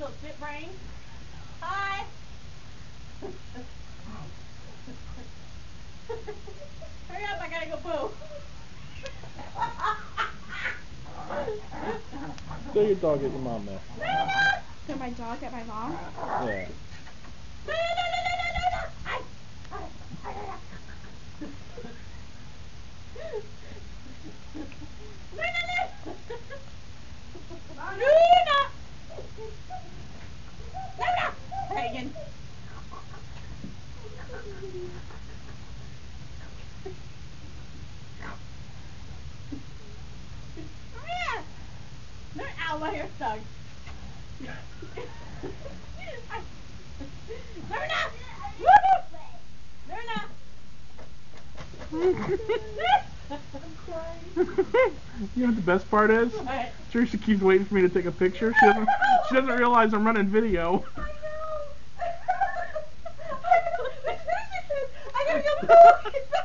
refrain. Hi. Hurry up, I gotta go poo. Show your dog at your mom now. Show my dog at my mom. Yeah. my hair stuck. You know what the best part is? What? Keeps waiting for me to take a picture. She doesn't, she doesn't realize I'm running video. I know. I know. I gotta go